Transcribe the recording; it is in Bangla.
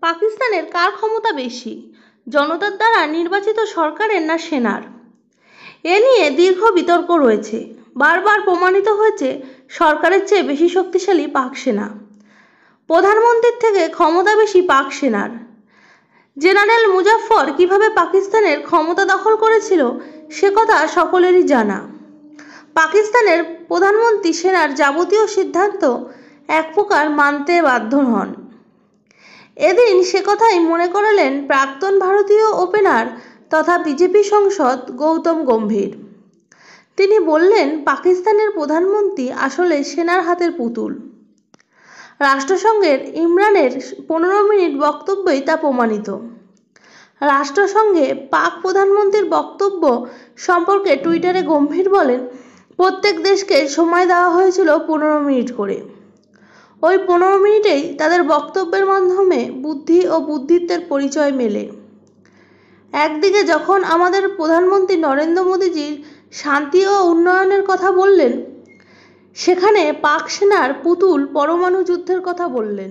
পাকিস্তানের কার ক্ষমতা বেশি? জনতার দ্বারা নির্বাচিত সরকারের না সেনার? এ নিয়ে দীর্ঘ বিতর্ক রয়েছে। বারবার প্রমাণিত হয়েছে, সরকারের চেয়ে বেশি শক্তিশালী পাক সেনা। প্রধানমন্ত্রীর থেকে ক্ষমতা বেশি পাক সেনার। জেনারেল মুজাফফর কীভাবে পাকিস্তানের ক্ষমতা দখল করেছিল, সে কথা সকলেরই জানা। পাকিস্তানের প্রধানমন্ত্রী সেনার যাবতীয় সিদ্ধান্ত এক প্রকার মানতে বাধ্য হন। এদিন সে কথাই মনে করালেন প্রাক্তন ভারতীয় ওপেনার তথা বিজেপি সংসদ গৌতম গম্ভীর। তিনি বললেন, পাকিস্তানের প্রধানমন্ত্রী আসলে সেনার হাতের পুতুল। রাষ্ট্রসংঘের ইমরানের পনেরো মিনিট বক্তব্যই তা প্রমাণিত। রাষ্ট্রসংঘে পাক প্রধানমন্ত্রীর বক্তব্য সম্পর্কে টুইটারে গম্ভীর বলেন, প্রত্যেক দেশকে সময় দেওয়া হয়েছিল পনেরো মিনিট করে। ওই পনেরো মিনিটেই তাদের বক্তব্যের মাধ্যমে বুদ্ধি ও বুদ্ধিত্বের পরিচয় মেলে। একদিকে যখন আমাদের প্রধানমন্ত্রী নরেন্দ্র মোদীজির শান্তি ও উন্নয়নের কথা বললেন, সেখানে পাক সেনার পুতুল পরমাণু যুদ্ধের কথা বললেন।